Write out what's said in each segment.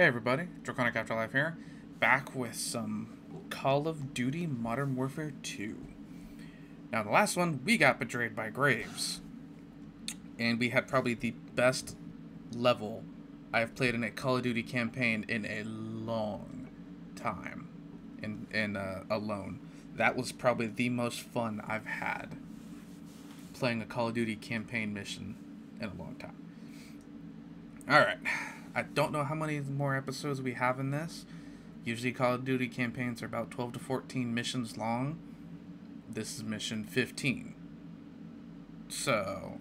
Hey everybody, Draconic Afterlife here, back with some Call of Duty Modern Warfare 2. Now, the last one, we got betrayed by Graves. And we had probably the best level I've played in a Call of Duty campaign in a long time. In, in uh, alone. That was probably the most fun I've had playing a Call of Duty campaign mission in a long time. Alright. I don't know how many more episodes we have in this. Usually Call of Duty campaigns are about 12 to 14 missions long. This is mission 15. So...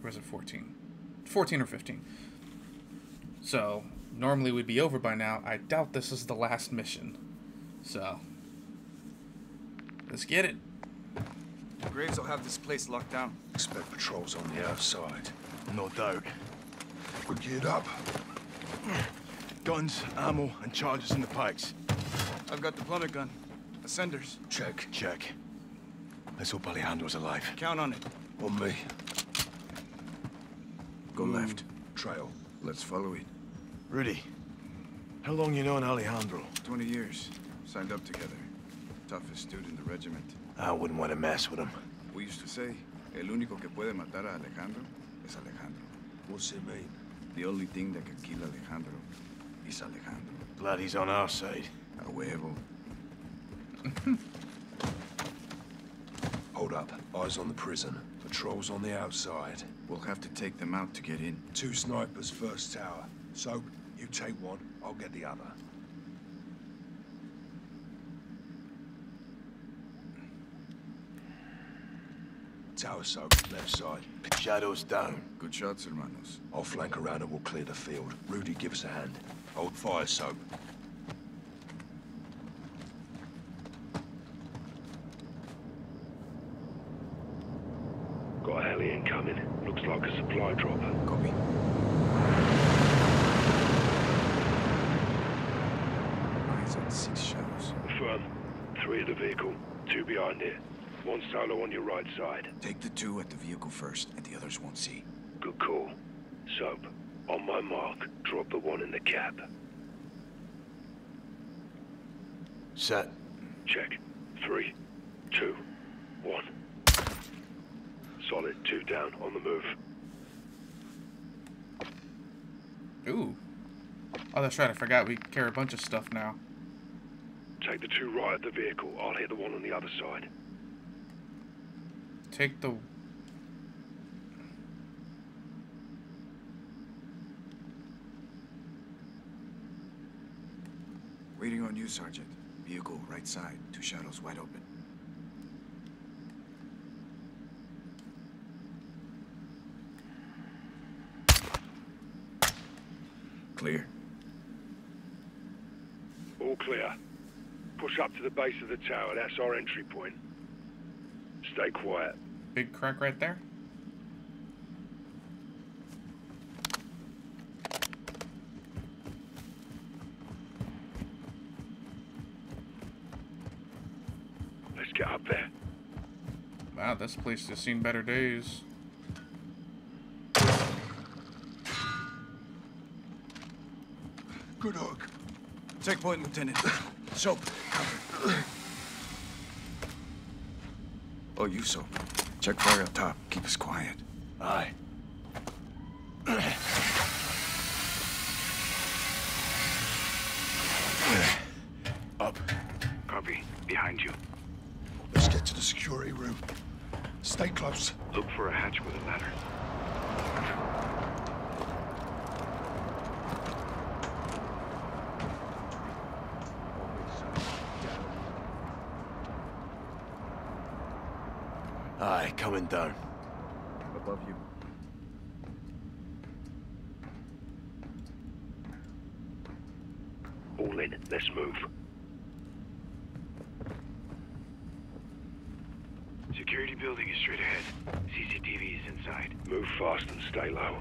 Where's it 14? 14 or 15. So, normally we'd be over by now. I doubt this is the last mission. So, let's get it. Graves will have this place locked down. Expect patrols on the outside. No doubt. We're geared up. Guns, ammo, and charges in the pikes. I've got the plummet gun. Ascenders. Check. Check. Let's hope Alejandro's alive. Count on it. On me. Go hmm. left. Trail. Let's follow it. Rudy, how long you known Alejandro? 20 years. Signed up together. Toughest dude in the regiment. I wouldn't want to mess with him. We used to say, el único que puede matar a Alejandro es Alejandro. What's it mean? The only thing that can kill Alejandro is Alejandro. Glad he's on our side. A huevo. Hold up. Eyes on the prison. Patrols on the outside. We'll have to take them out to get in. Two snipers first tower. So, you take one, I'll get the other. Tower soap, left side. Shadows down. Good shots, hermanos. I'll flank around and we'll clear the field. Rudy, give us a hand. Hold fire, soap. Got heli incoming. Looks like a supply drop. Copy. Eyes on six shadows. Affirm. Three at the vehicle. Two behind it. One solo on your right side. Take the two at the vehicle first, and the others won't see. Good call. Soap. On my mark, drop the one in the cab. Set. Check. Three, two, one. Solid. Two down. On the move. Ooh. Oh, that's right. I forgot we carry a bunch of stuff now. Take the two right at the vehicle. I'll hit the one on the other side. Take the... Waiting on you, Sergeant. Vehicle, right side. Two shadows wide open. Clear. All clear. Push up to the base of the tower. That's our entry point. Stay quiet. Big crack right there. Let's get up there. Wow, this place has seen better days. Good hook. Take point, Lieutenant. Soap, cover. Oh, you, Soap. Check fire up top. Keep us quiet. Aye. Up. Copy. Behind you. Let's get to the security room. Stay close. Look for a hatch with a ladder. Aye, coming down. Above you. All in. Let's move. Security building is straight ahead. CCTV is inside. Move fast and stay low.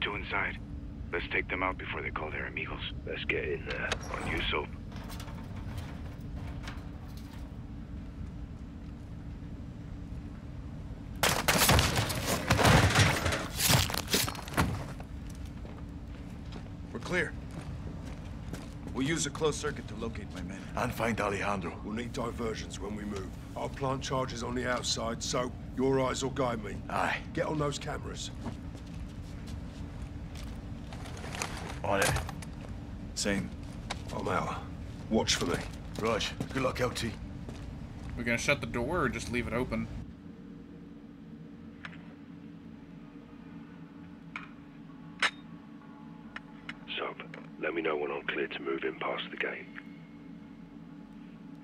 Two inside. Let's take them out before they call their amigos. Let's get in there. On you, Soap. clear. We'll use a closed circuit to locate my men. And find Alejandro. We'll need diversions when we move. I'll plant charges on the outside, so your eyes will guide me. Aye. Get on those cameras. On it. Same. I'm out. Watch for me. Raj, good luck, LT. We're gonna shut the door or just leave it open? Soap, let me know when I'm clear to move in past the gate.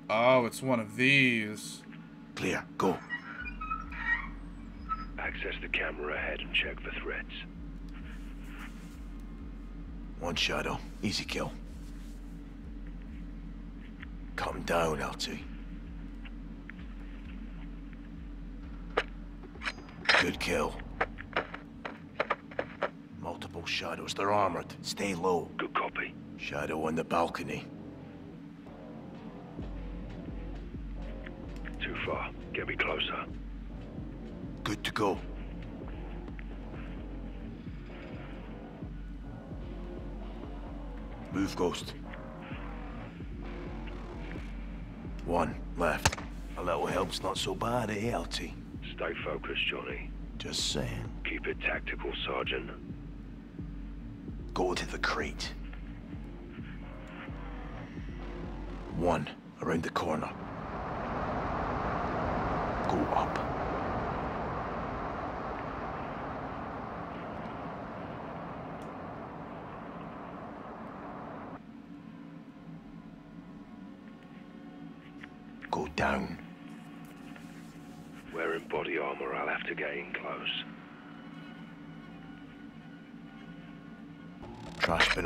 Oh, it's one of these. Clear, go. Access the camera ahead and check for threats. One shadow. Easy kill. Calm down, LT. Good kill. Multiple shadows. They're armored. Stay low. Good copy. Shadow on the balcony. To go. Move, Ghost. One left. A little help's not so bad, eh, LT? Stay focused, Johnny. Just saying. Keep it tactical, Sergeant. Go to the crate. One around the corner. Go up. Go down. Wearing body armor, I'll have to get in close.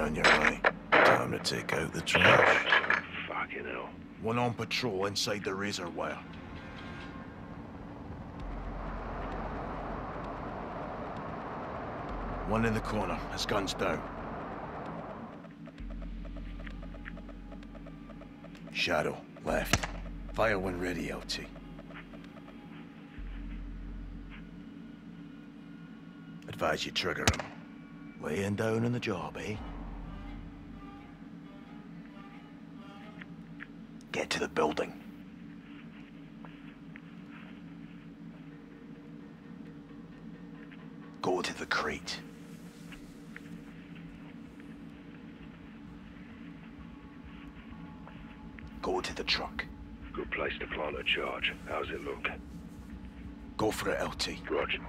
On your right. Time to take out the trash. Fucking hell. One on patrol inside the razor wire. One in the corner. His gun's down. Shadow, left. Fire when ready, LT. Advise you trigger him. Laying down on the job, eh? The building. Go to the crate. Go to the truck. Good place to plant a charge. How's it look? Go for it, LT. Roger.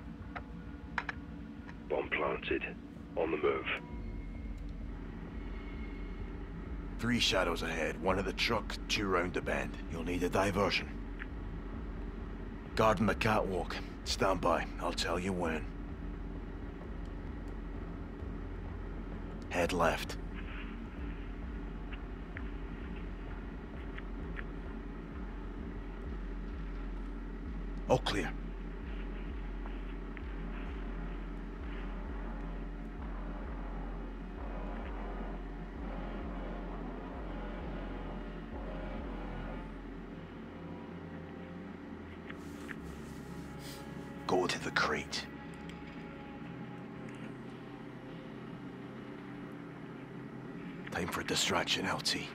Bomb planted. On the move. Three shadows ahead, one at the truck, two round the bend. You'll need a diversion. Guarding the catwalk. Stand by. I'll tell you when. Head left. All clear. Distraction, LT.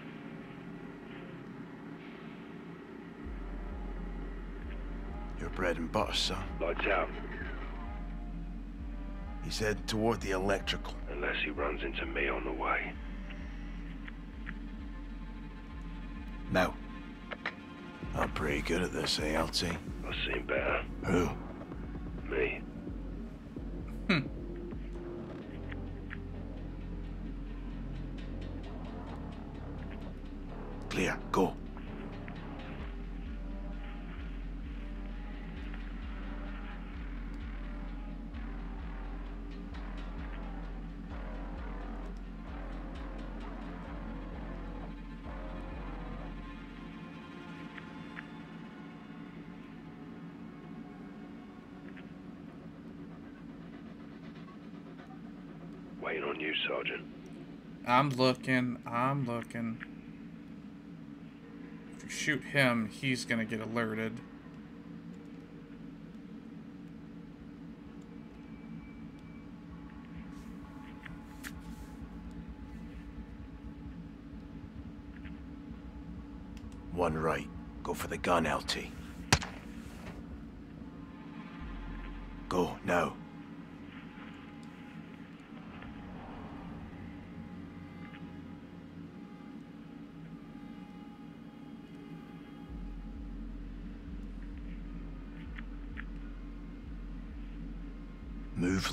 Your bread and butter, son. Lights out. He's heading toward the electrical. Unless he runs into me on the way. Now. I'm pretty good at this, eh, LT? I've seen better. Who? Clear. Go. Waiting on you, Sergeant. I'm looking. I'm looking shoot him, he's going to get alerted. One right. Go for the gun, LT. Go, now.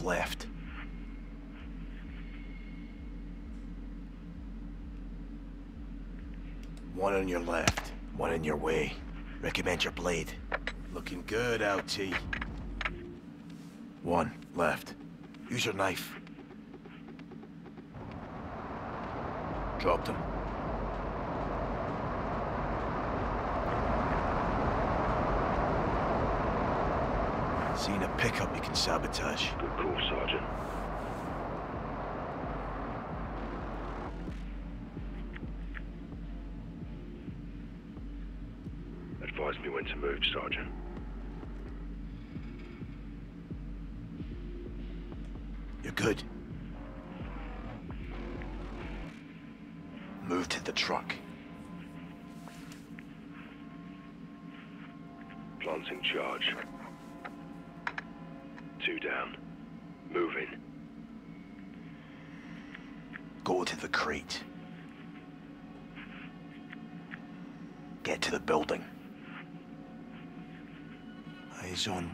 Left. One on your left, one in your way. Recommend your blade. Looking good, LT. One, left. Use your knife. Dropped him. Seen a pickup you can sabotage. Good call, Sergeant.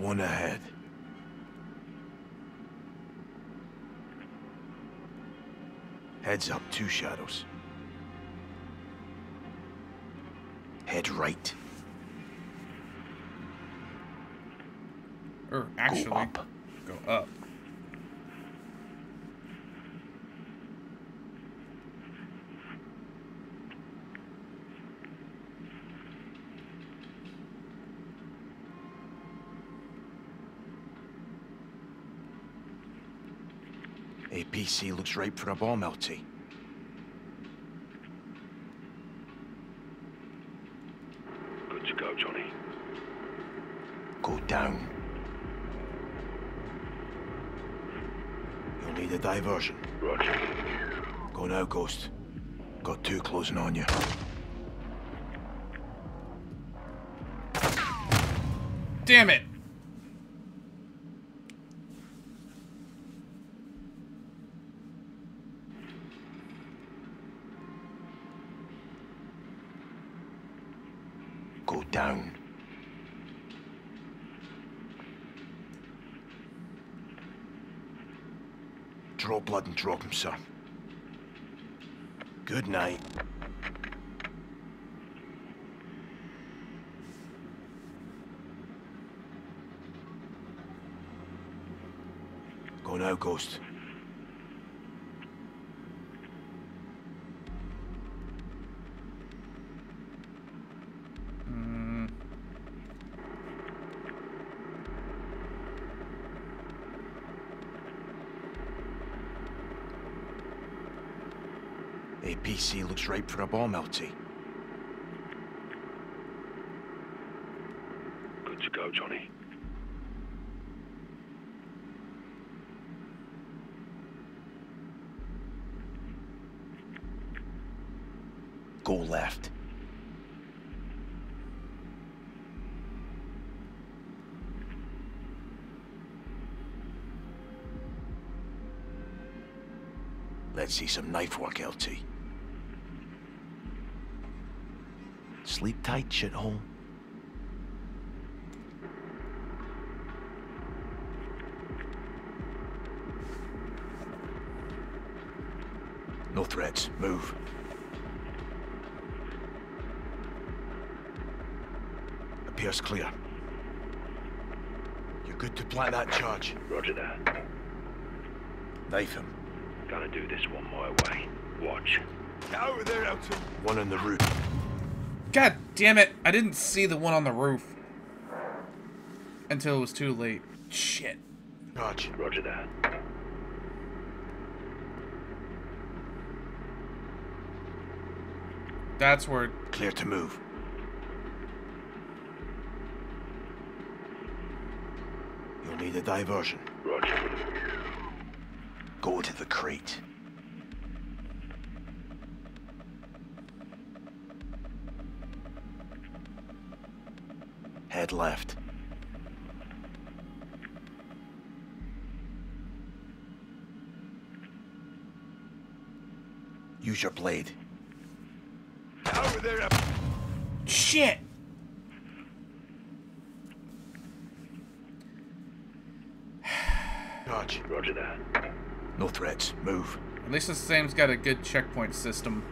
One ahead. Heads up, two shadows. Head right. Er, or actually, Go up. Go up. APC looks ripe for a bomb, LT. Good to go, Johnny. Go down. You'll need a diversion. Roger. Go now, Ghost. Got two closing on you. Damn it! Go down. Blood and drop him, sir. Good night. Go now, Ghost. APC looks ripe for a bomb, LT. Good to go, Johnny. Go left. Let's see some knife work, LT. Sleep tight, shithole. No threats. Move. Appears clear. You're good to plant that charge. Roger that. Knife him. Gonna do this one my way. Watch. Of there, LT. One in the roof. God damn it! I didn't see the one on the roof until it was too late. Shit. Charge. Roger that. That's where. Clear to move. You'll need a diversion. Roger. Go to the crate. Head left. Use your blade. Over there, Shit! Dodge. Roger that. No threats. Move. At least this thing's got a good checkpoint system.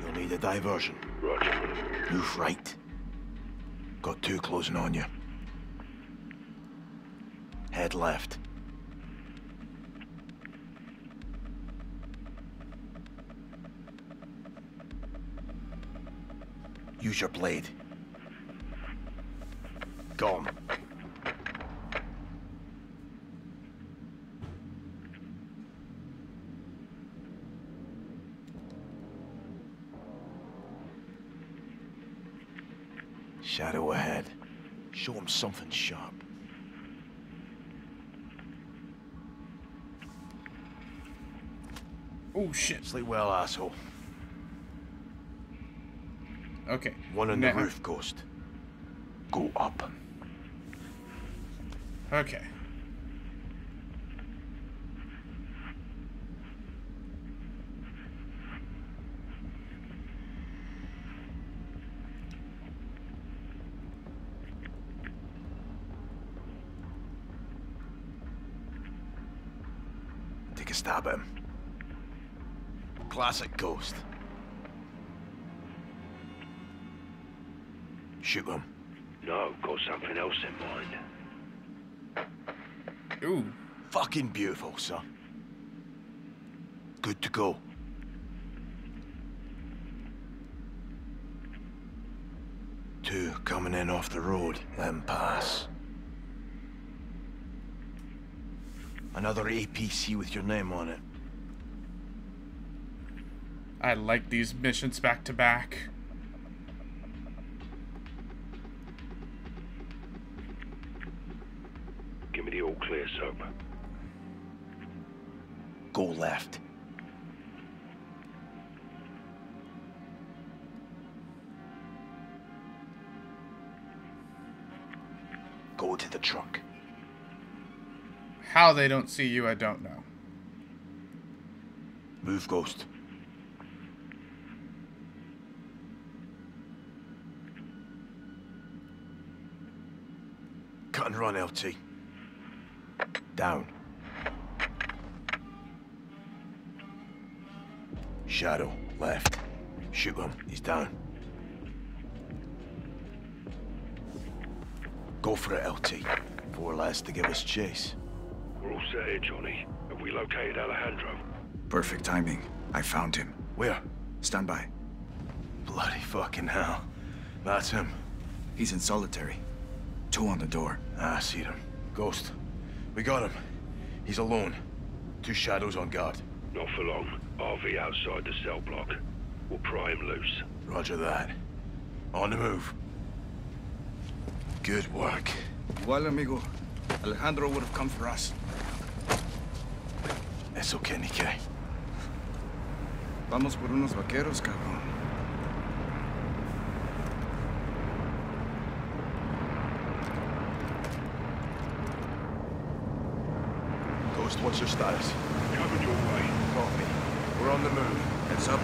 You'll need a diversion. Roger. Move right. Got two closing on you. Head left. Use your blade. Gone. Shadow ahead. Show him something sharp. Oh shit. Sleep well, asshole. Okay. One on Now- the roof, Ghost. Go up. Okay. Take a stab at him. Classic Ghost. Shoot him. No, got something else in mind. Ooh. Fucking beautiful, son. Good to go. Two coming in off the road, then pass. Another APC with your name on it. I like these missions back to back. Give me the all clear, Soap. Go left. Go to the truck. How they don't see you, I don't know. Move, Ghost. Cut and run, LT. Down. Shadow, left. Shoot him. He's down. Go for it, LT. Four lads to give us chase. We're all set here, Johnny. Have we located Alejandro? Perfect timing. I found him. Where? Stand by. Bloody fucking hell. That's him. He's in solitary. Two on the door. Ah, I see them. Ghost. We got him. He's alone. Two shadows on guard. Not for long. RV outside the cell block. We'll pry him loose. Roger that. On the move. Good work. Well, amigo. Alejandro would have come for us. Eso que ni qué. Vamos por unos vaqueros, cabrón. Ghost, what's your status? Coming your way. Copy. We're on the move. Heads up.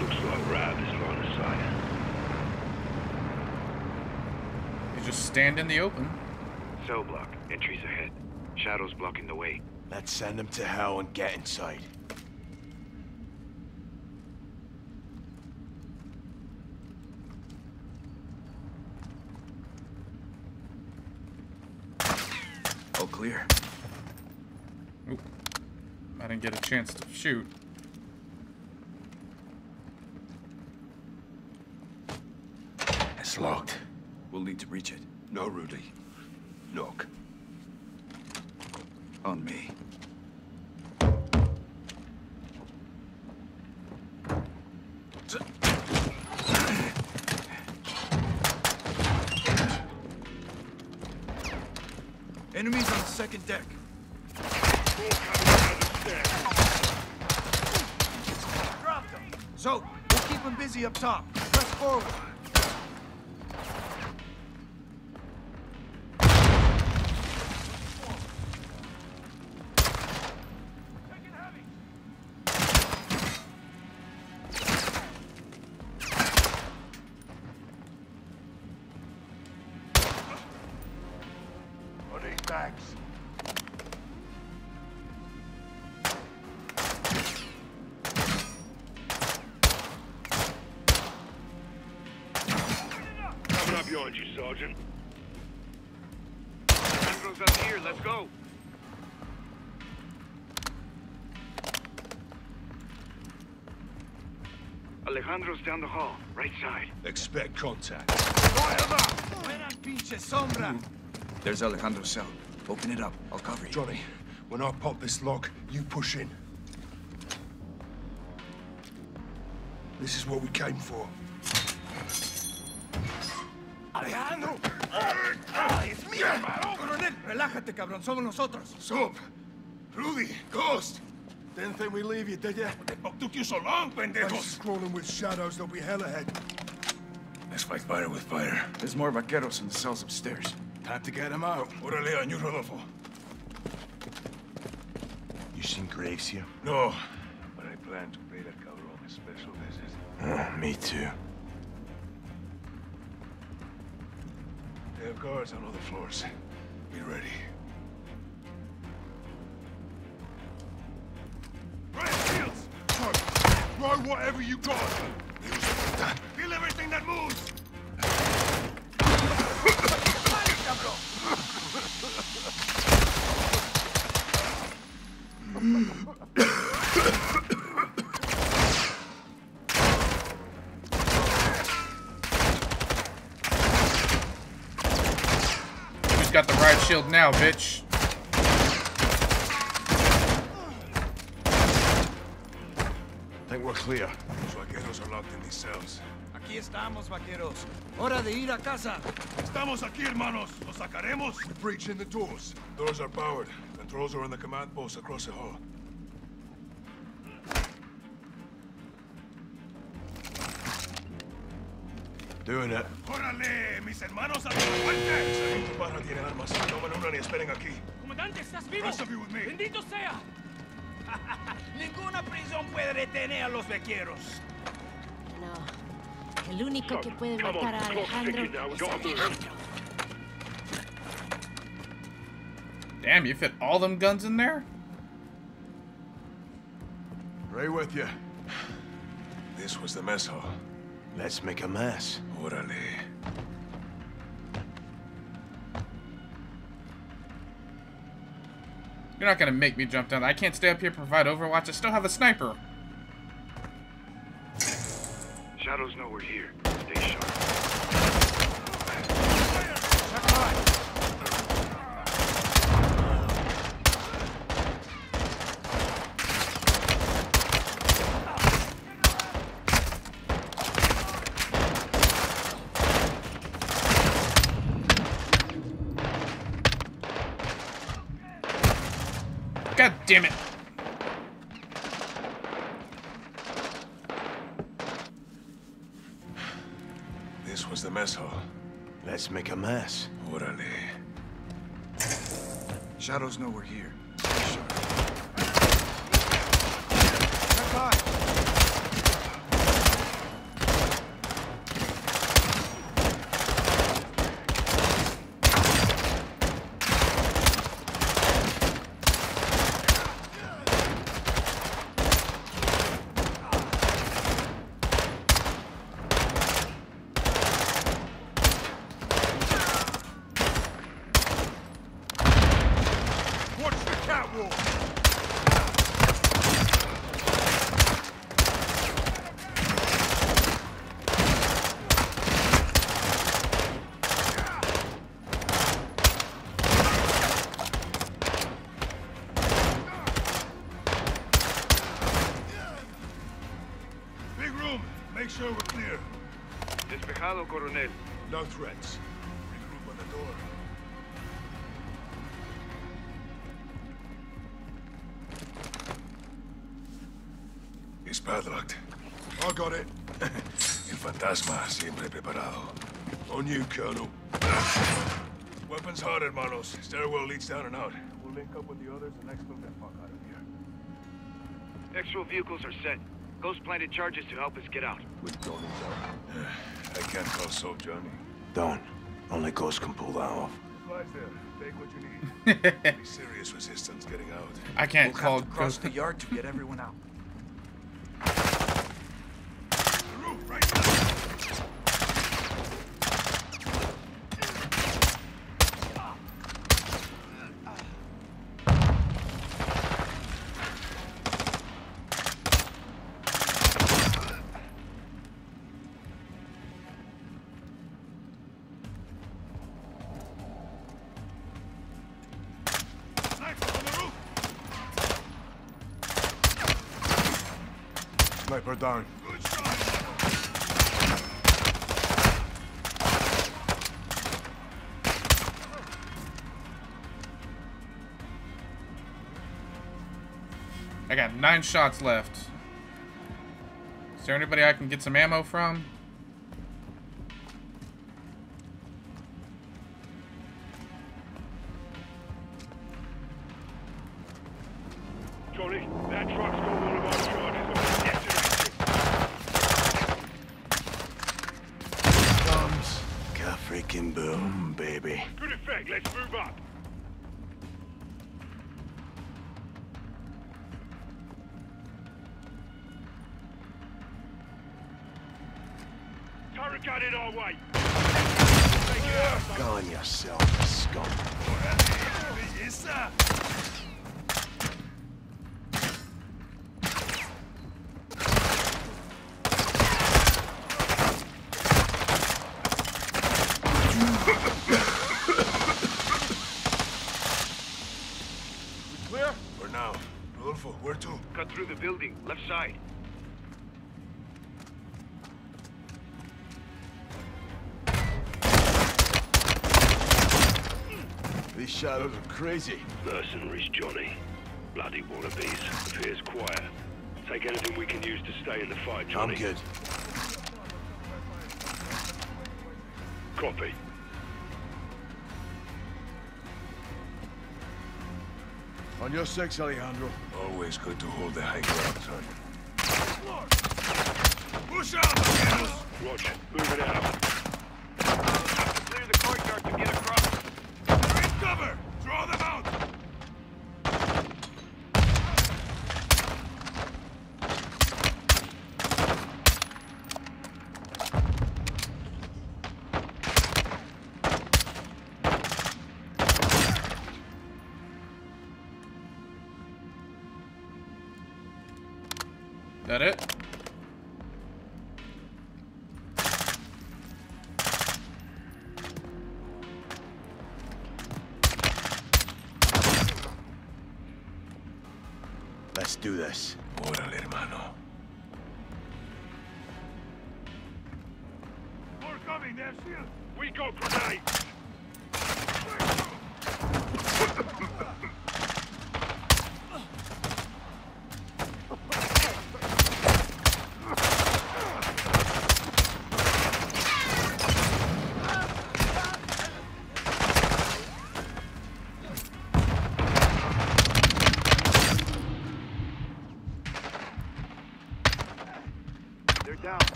Looks like we're out of this line of sight. You just stand in the open. Cell block. Entries ahead. Shadows blocking the way. Let's send them to hell and get inside. All clear. Oop. I didn't get a chance to shoot. It's locked. We'll need to reach it. No, Rudy. Knock. On me. Enemies on the second deck. More coming down the stairs. So, we'll keep them busy up top. Press forward. Alejandro's down the hall, right side. Expect contact. There's Alejandro's cell. Open it up. I'll cover you. Johnny, when I pop this lock, you push in. This is what we came for. ¡Alejandro! ¡Ah, ¡Es mío, hermano! ¡Coronel! ¡Relájate, cabrón! ¡Somos nosotros! Sup! Rudy! Ghost! Didn't think we'd leave you, did you? Oh, what took you so long, pendejos? Crawling with shadows, there'll be hell ahead. Let's fight fire with fire. There's more vaqueros in the cells upstairs. Time to get him out. Órale, año Rodolfo. You seen Graves here? No, but I plan to pay that cabrón a special visit. Oh, me too. They have guards on all the floors. Be ready. Throw whatever you got! Kill everything that moves! Who's got the riot shield now, bitch? Clear. Los vaqueros are locked in these cells. Aquí estamos, vaqueros. Hora de ir a casa. Estamos aquí, hermanos. Los sacaremos. We're breaching the doors. Doors are powered. Controls are in the command post across the hall. Doing it. ¡Órale! ¡Mis hermanos a la fuerte! Sargento Parra tiene armas. Tomen una y esperen aquí. Comandante, ¿estás vivo? Rest of you with me. ¡Bendito sea! Ninguna prisión puede retener a los vaqueros. No. El único que puede matar a Alejandro ticking es. Alejandro. Damn, you fit all them guns in there? Right with you. This was the mess hall. Let's make a mess. Órale. You're not gonna make me jump down. I can't stay up here provide overwatch. I still have a sniper. Shadows know we're here. Stay sharp. God damn it. This was the mess hall. Let's make a mess. Órale. Shadows know we're here. You, Colonel. Weapons hard, hermanos. Stairwell leads down and out. We'll link up with the others and exfil that fuck out of here. Extra vehicles are set. Ghost planted charges to help us get out. With Donnie's out. I can't call soap, Johnny. Don't. Only Ghost can pull that off. Supplies there. Take what you need. Any serious resistance getting out. I can't We'll call have to cross Ghost. the yard to get everyone out. Down. I got nine shots left. Is there anybody I can get some ammo from? Good. Let's move up. Turret gun in our way. Take it out. Go on yourself, scum. Clear? Shadows are crazy. Mercenaries, Johnny. Bloody wannabes. Appears quiet. Take anything we can use to stay in the fight, Johnny. I'm good. Copy. On your six, Alejandro. Always good to hold the high ground, son. Push out, Vaqueros! Roger. Moving out.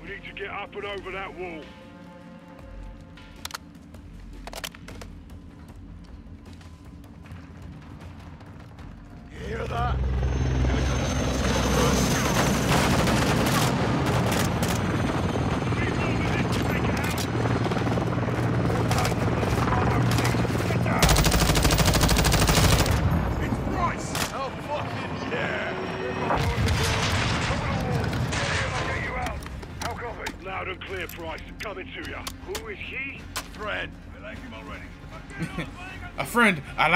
We need to get up and over that wall.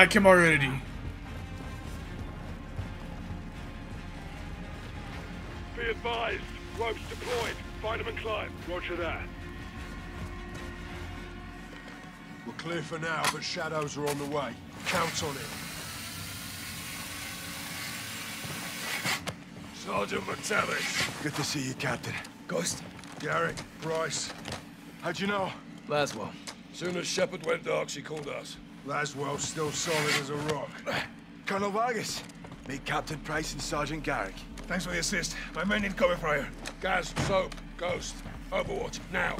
Like him already. Be advised. Ropes deployed. Find them and climb. Roger that. We're clear for now, but shadows are on the way. Count on it. Sergeant MacTavish. good to see you, Captain. Ghost, Garrick, Price. How'd you know? Laswell. Soon as Shepard went dark, she called us. Laswell's still solid as a rock. Colonel Vargas. Meet Captain Price and Sergeant Garrick. Thanks for the assist. My men need cover fire. Gaz, Soap, Ghost, Overwatch, now.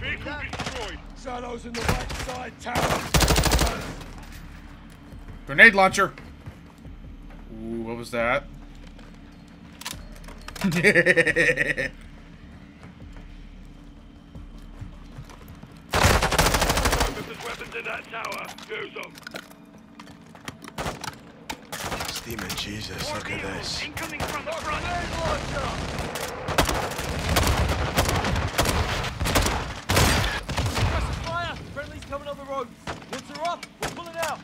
Vehicle destroyed. Shadows in the right side tower. Grenade launcher. Ooh, what was that? There's weapons in that tower. Use them. Steaming Jesus, look at this. Incoming from the front. Fire! Friendly's coming on the road. Once they're up, we're pulling out.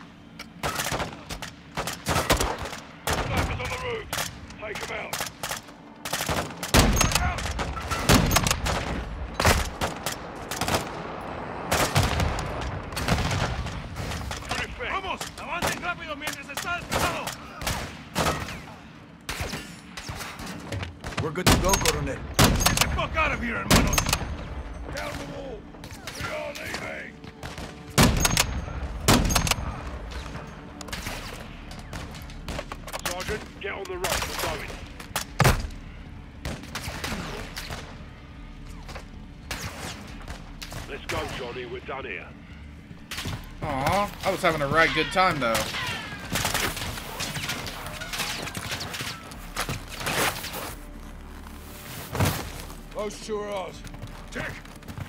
Snipers on the roof. Take them out. Good effect. ¡Vamos! ¡Avancen rápido mientras está despejado! We're good to go, Coronel. Get the fuck out of here, hermanos! Down the wall! We are leaving! Sergeant, get on the road. We're going. Let's go, Johnny. We're done here. Aw, I was having a right good time though. Oh, Those two are ours. Check!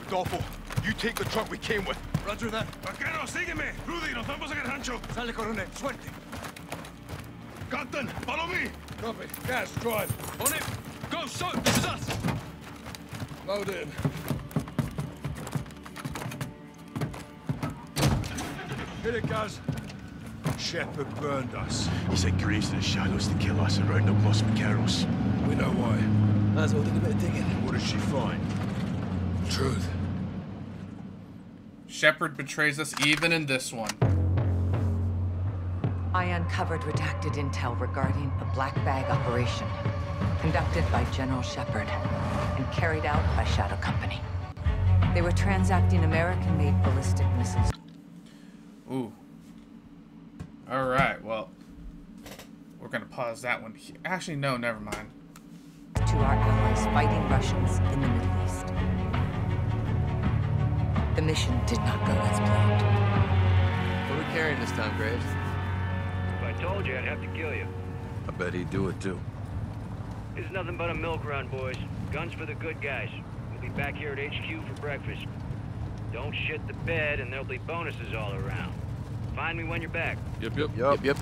Rodolfo, you take the truck we came with. Roger that. Vaquero, sígueme! Rudy, nos vamos a get Hancho. Sale, Coronel. Suerte. Captain, follow me! Copy. Gaz, drive. On it. Go, so, this is us. Load in. Hit it, Gaz. Shepard burned us. He sent Graves to the shadows to kill us and round up Los Vaqueros. We know why. Laswell did a bit of digging. What did she find? Truth. Shepard betrays us even in this one. I uncovered redacted intel regarding a black bag operation conducted by General Shepard and carried out by Shadow Company. They were transacting American-made ballistic missiles Ooh. Alright, well. We're gonna pause that one. Actually, no, never mind. To our allies fighting Russians in the Middle East. The mission did not go as planned. What are we carrying this time, Graves? If I told you, I'd have to kill you. I bet he'd do it too. This is nothing but a milk run, boys. Guns for the good guys. We'll be back here at HQ for breakfast. Don't shit the bed, and there'll be bonuses all around. Find me when you're back. Yep, yep. Yep, yep.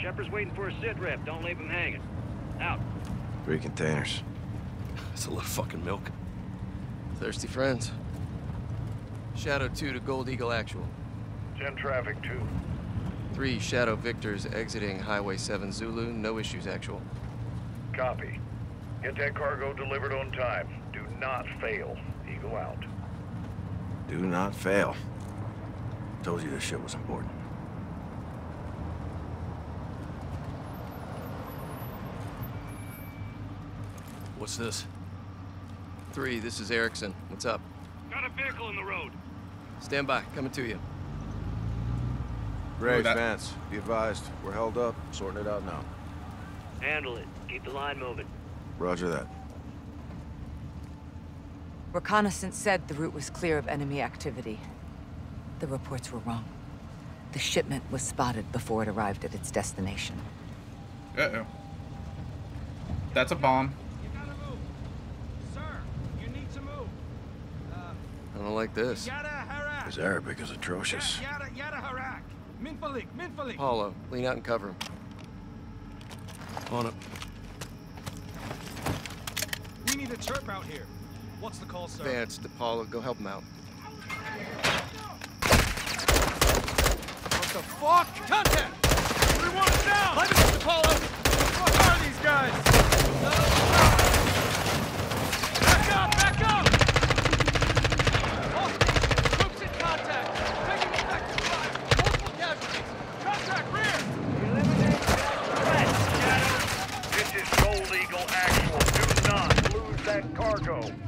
Shepard's waiting for a sit rep. Don't leave him hanging. Out. Three containers. That's a lot of fucking milk. Thirsty friends. Shadow 2 to Gold Eagle Actual. 10 traffic, 2. 3 Shadow Victors exiting Highway 7 Zulu. No issues, actual. Copy. Get that cargo delivered on time. Do not fail. Eagle out. Do not fail. Told you this shit was important. What's this? 3, this is Erickson. What's up? Got a vehicle in the road. Stand by. Coming to you. Graves, that- Vance, be advised. We're held up. Sorting it out now. Handle it. Keep the line moving. Roger that. Reconnaissance said the route was clear of enemy activity. The reports were wrong. The shipment was spotted before it arrived at its destination. Uh-oh. That's a bomb. I don't like this. His Arabic is atrocious. Paulo, lean out and cover him. On it. We need a chirp out here. What's the call, sir? Vance, to Paulo, go help him out. What the fuck? Contact! Everyone down! Let me get to Paulo! What the fuck are these guys? That cargo.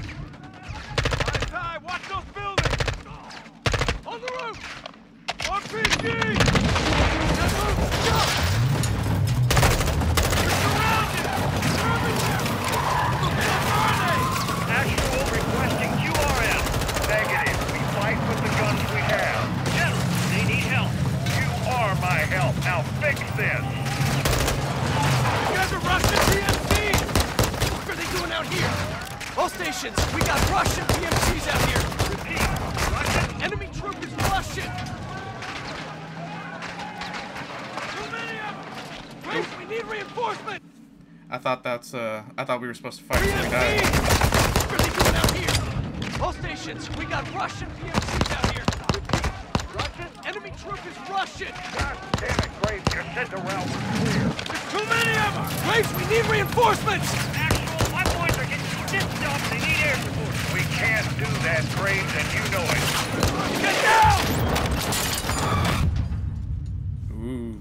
Thought we were supposed to fight the PMC! guy. What are out here? All stations, we got Russian PMCs out here. Repeat, Russian? Enemy troop is Russian. God damn it, Graves. You're sent around. Clear. There's too many of them! Graves, we need reinforcements! Actual, my boys are getting stitched up. They need air support. We can't do that, Graves, and you know it. Get down! Ooh.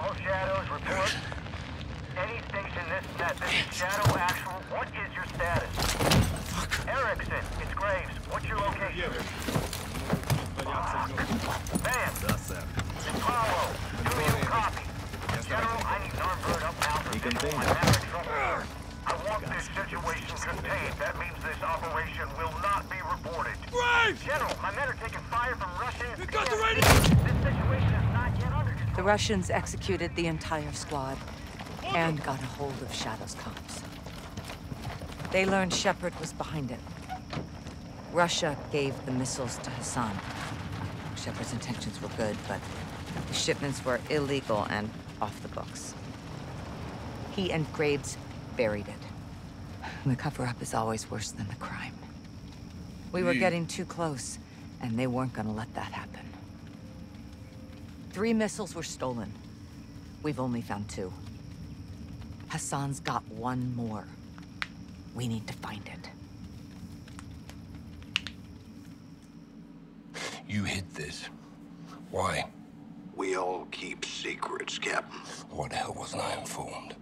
All shadows report. Any station this net, this is Shadow Actual. What is your status? Erickson, it's Graves. What's your location? Man, it's Paulo. Do you copy? General, I need an armed bird up now for visual. I'm having trouble. I want this situation contained. That means this operation will not be reported. Graves! General, my men are taking fire from Russian... You got the radio! This situation is not yet under control. The Russians executed the entire squad and got a hold of Shadow's comms. They learned Shepard was behind it. Russia gave the missiles to Hassan. Shepard's intentions were good, but the shipments were illegal and off the books. He and Graves buried it. The cover-up is always worse than the crime. We were hmm. getting too close, and they weren't gonna let that happen. Three missiles were stolen. We've only found two. Hassan's got one more. We need to find it. You hid this. Why? We all keep secrets, Captain. What the hell wasn't I informed?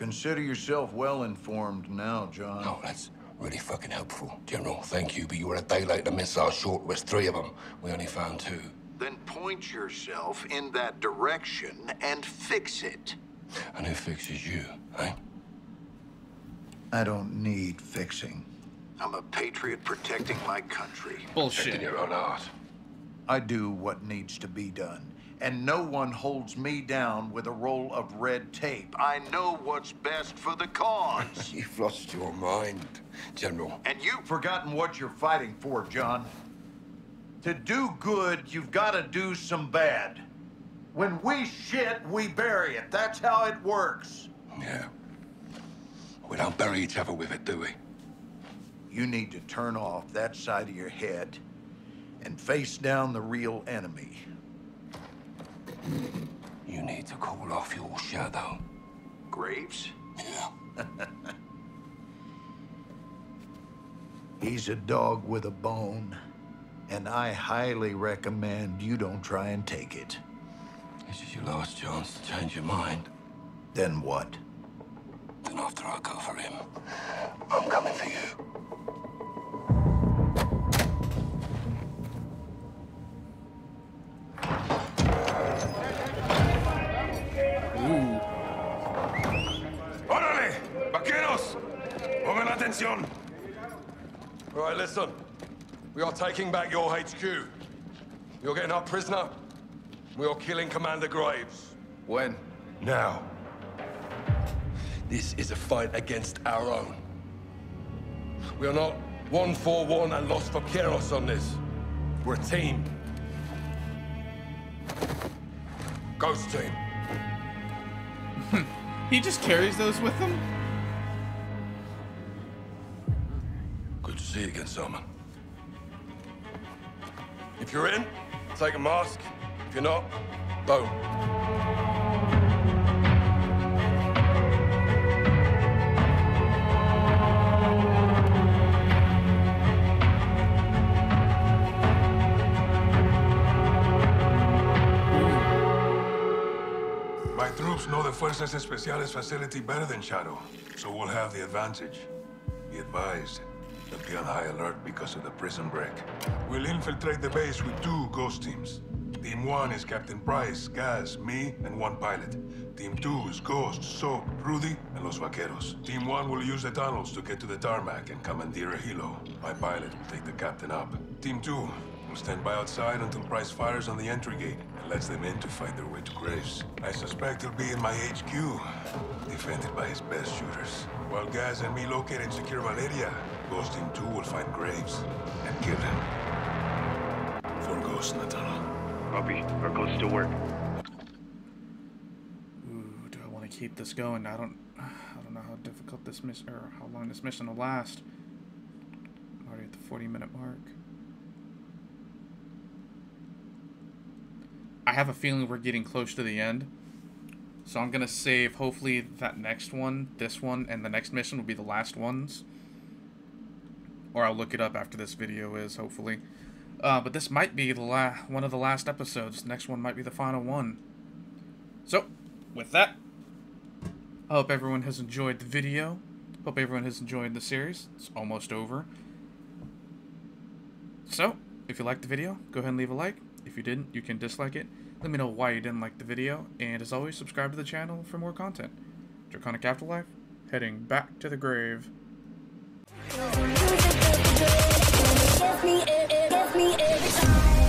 Consider yourself well informed now, John. Oh, that's really fucking helpful. General, thank you, but you were a day late. The missile short was three of them. We only found two. Then point yourself in that direction and fix it. And who fixes you, eh? I don't need fixing. I'm a patriot protecting my country. Protecting Bullshit. your own art. I do what needs to be done. And no one holds me down with a roll of red tape. I know what's best for the cause. You've lost your mind, General. and you've forgotten what you're fighting for, John. To do good, you've got to do some bad. When we shit, we bury it. That's how it works. Yeah. We don't bury each other with it, do we? You need to turn off that side of your head and face down the real enemy. You need to call off your shadow. Graves? Yeah. He's a dog with a bone, and I highly recommend you don't try and take it. This is your last chance to change your mind. Then what? Then after I go for him, I'm coming for you. ¡Pongan atención! All right, listen. We are taking back your HQ. You're getting our prisoner. We are killing Commander Graves. When? Now. This is a fight against our own. We are not one for one and Los Vaqueros on this. We're a team. Ghost team. He just carries those with him? See you again, Simon. If you're in, take a mask. If you're not, don't. My troops know the Fuerzas Especiales facility better than Shadow, so we'll have the advantage. Be advised, they'll be on high alert because of the prison break. We'll infiltrate the base with two ghost teams. Team 1 is Captain Price, Gaz, me, and one pilot. Team 2 is Ghost, Soap, Rudy, and Los Vaqueros. Team 1 will use the tunnels to get to the tarmac and commandeer a helo. My pilot will take the captain up. Team 2 will stand by outside until Price fires on the entry gate and lets them in to find their way to Graves. I suspect he'll be in my HQ, defended by his best shooters. While Gaz and me locate and secure Valeria, Ghost Team 2 will find Graves and kill him. Four ghosts in the tunnel. Copy. Our codes still work. Ooh, do I want to keep this going? I don't. I don't know how difficult this mission or how long this mission will last. I'm already at the 40 minute mark. I have a feeling we're getting close to the end. So I'm gonna save hopefully that next one, this one, and the next mission will be the last ones. Or I'll look it up after this video is, hopefully. Uh, but this might be the la one of the last episodes. The next one might be the final one. So, with that, I hope everyone has enjoyed the video. Hope everyone has enjoyed the series. It's almost over. So, if you liked the video, go ahead and leave a like. If you didn't, you can dislike it. Let me know why you didn't like the video. And as always, subscribe to the channel for more content. Draconic Afterlife, heading back to the grave me every time.